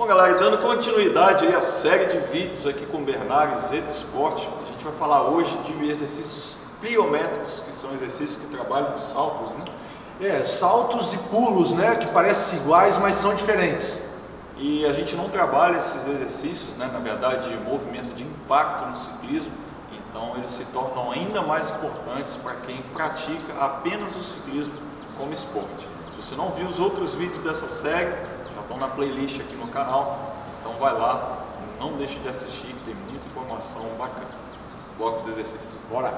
Bom galera, dando continuidade aí à série de vídeos aqui com o Bernardo Zeta Esporte, a gente vai falar hoje de exercícios pliométricos, que são exercícios que trabalham com saltos, né? É, saltos e pulos, né, que parecem iguais, mas são diferentes. E a gente não trabalha esses exercícios, né, na verdade, de movimento de impacto no ciclismo, então eles se tornam ainda mais importantes para quem pratica apenas o ciclismo como esporte. Se você não viu os outros vídeos dessa série, estão na playlist aqui no canal, então vai lá, não deixe de assistir, tem muita informação bacana. Bora para os exercícios. Bora!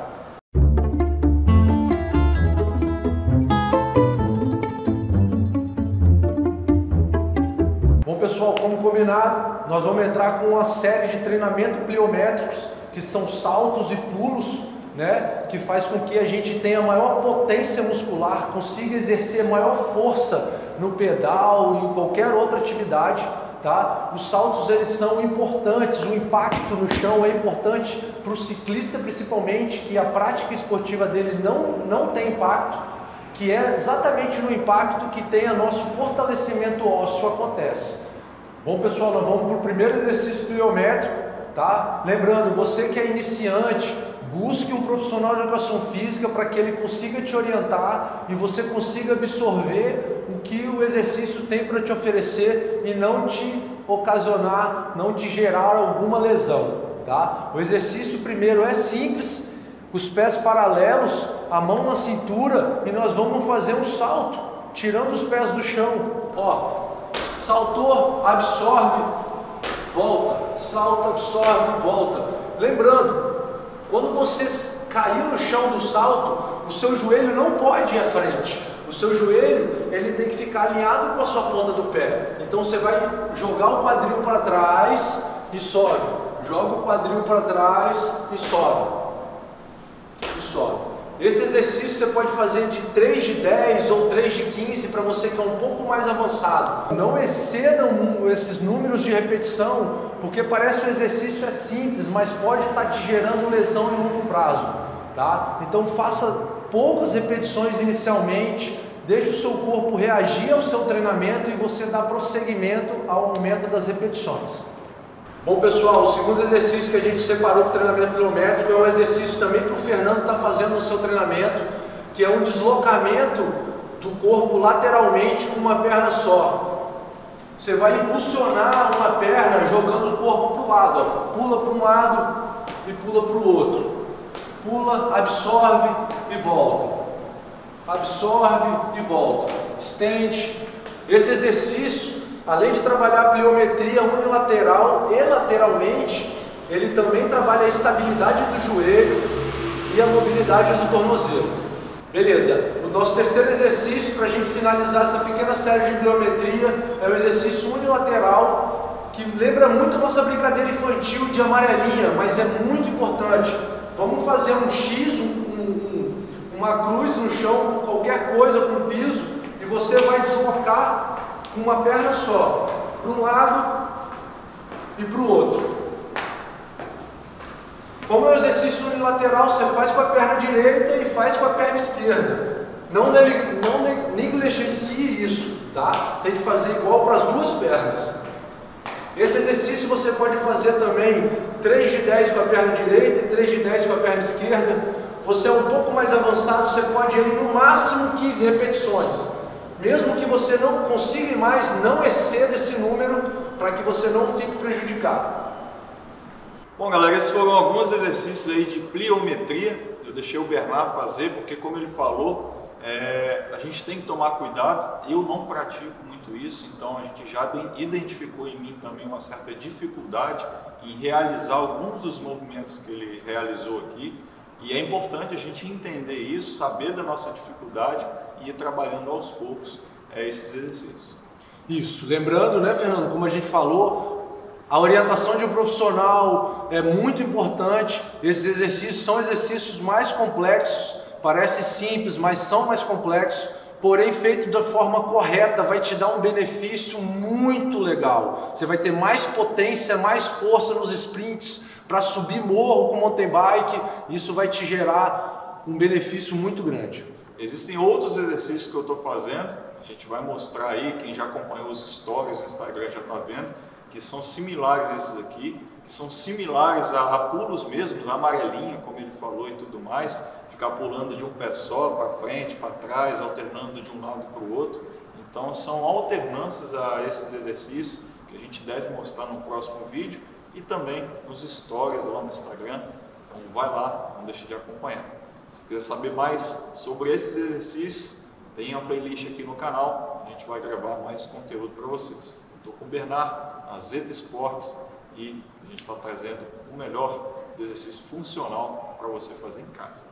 Bom pessoal, como combinado, nós vamos entrar com uma série de treinamento pliométricos, que são saltos e pulos, né, que faz com que a gente tenha maior potência muscular, consiga exercer maior força no pedal em qualquer outra atividade, tá? Os saltos eles são importantes, o impacto no chão é importante para o ciclista principalmente, que a prática esportiva dele não, não tem impacto, que é exatamente no impacto que tem o nosso fortalecimento ósseo acontece. Bom pessoal, nós vamos para o primeiro exercício pliométrico, tá? Lembrando, você que é iniciante, busque um profissional de educação física para que ele consiga te orientar e você consiga absorver o que o exercício tem para te oferecer e não te ocasionar, não te gerar alguma lesão, tá? O exercício primeiro é simples, os pés paralelos, a mão na cintura e nós vamos fazer um salto, tirando os pés do chão. Ó, saltou, absorve, volta, salta, absorve, volta. Lembrando, quando você cair no chão do salto, o seu joelho não pode ir à frente. O seu joelho ele tem que ficar alinhado com a sua ponta do pé. Então você vai jogar o quadril para trás e sobe. Joga o quadril para trás e sobe sobe. Esse exercício você pode fazer de 3 de 10 ou 3 de 15 para você que é um pouco mais avançado. Não excedam esses números de repetição, porque parece que o exercício é simples, mas pode estar te gerando lesão em longo prazo. Tá? Então faça poucas repetições inicialmente, deixe o seu corpo reagir ao seu treinamento e você dá prosseguimento ao aumento das repetições. Bom pessoal, o segundo exercício que a gente separou para o treinamento quilométrico é um exercício também que o Fernando está fazendo no seu treinamento, que é um deslocamento do corpo lateralmente com uma perna só. Você vai impulsionar uma perna jogando o corpo para o lado, ó. pula para um lado e pula para o outro. Pula, absorve e volta. Absorve e volta. Estende. Esse exercício além de trabalhar a pliometria unilateral e lateralmente, ele também trabalha a estabilidade do joelho e a mobilidade do tornozelo. Beleza, o nosso terceiro exercício para a gente finalizar essa pequena série de pliometria é o exercício unilateral, que lembra muito a nossa brincadeira infantil de amarelinha, mas é muito importante. Vamos fazer um X, um, um, uma cruz no chão, qualquer coisa com piso, e você vai deslocar com uma perna só, para um lado e para o outro. Como é um exercício unilateral, você faz com a perna direita e faz com a perna esquerda. Não, não negligencie isso, tá? Tem que fazer igual para as duas pernas. Esse exercício você pode fazer também 3 de 10 com a perna direita e 3 de 10 com a perna esquerda. Você é um pouco mais avançado, você pode ir no máximo 15 repetições. Mesmo que você não consiga mais, não exceda esse número para que você não fique prejudicado. Bom, galera, esses foram alguns exercícios aí de pliometria. Eu deixei o Bernard fazer porque, como ele falou, é, a gente tem que tomar cuidado. Eu não pratico muito isso, então a gente já identificou em mim também uma certa dificuldade em realizar alguns dos movimentos que ele realizou aqui. E é importante a gente entender isso, saber da nossa dificuldade e ir trabalhando aos poucos é, esses exercícios. Isso, lembrando, né, Fernando, como a gente falou, a orientação de um profissional é muito importante. Esses exercícios são exercícios mais complexos, parece simples, mas são mais complexos. Porém, feito da forma correta, vai te dar um benefício muito legal. Você vai ter mais potência, mais força nos sprints para subir morro com mountain bike. Isso vai te gerar um benefício muito grande. Existem outros exercícios que eu estou fazendo A gente vai mostrar aí, quem já acompanhou os stories no Instagram já está vendo, que são similares a esses aqui, que são similares a, a pulos mesmos, a amarelinho, como ele falou e tudo mais, ficar pulando de um pé só, para frente, para trás, alternando de um lado para o outro. Então são alternâncias a esses exercícios que a gente deve mostrar no próximo vídeo e também nos stories lá no Instagram. Então vai lá, não deixe de acompanhar. Se quiser saber mais sobre esses exercícios, tem uma playlist aqui no canal, a gente vai gravar mais conteúdo para vocês. Estou com o Bernardo, a Zeta Esportes, e a gente está trazendo o melhor exercício funcional para você fazer em casa.